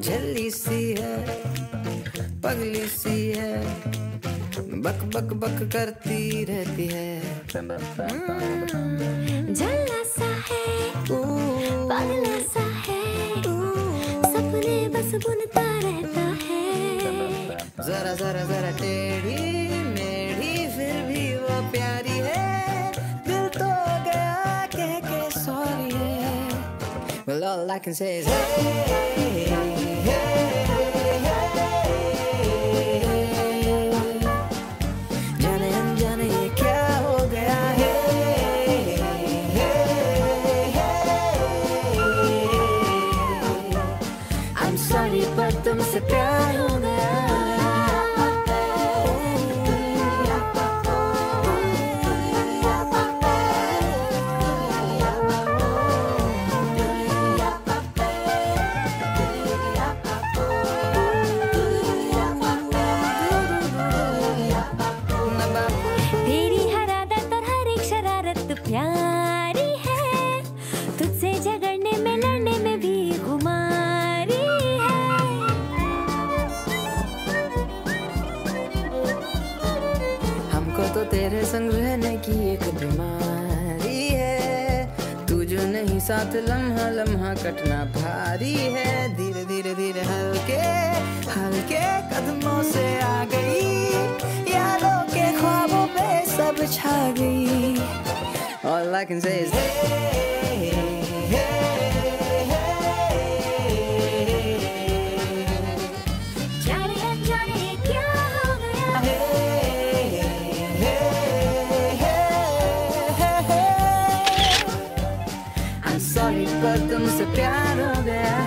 झल्ली सी है पगली सी है बक बक बक करती रहती है। जल्ला सा है पागला सा है सपने बस बुनता रहता है। जरा जरा जरा टेढ़ी all I can say is hey, hey, hey, जाने अनजाने ये क्या हो गया है I'm sorry पर तुमसे प्यार प्यारी है। तुझसे झगड़ने में, लड़ने में भी खुमारी है। हमको तो तेरे संग रहने की एक बीमारी है। तू जो नहीं, साथ लम्हा लम्हा कटना भारी है। धीरे धीरे धीरे हल्के हल्के कदमों से आ गई। यारों के ख्वाबों पे सब छा गई। All I can say is hey, hey, hey, जाने अनजाने ये क्या हो गया I'm sorry पर तुमसे प्यार हो गया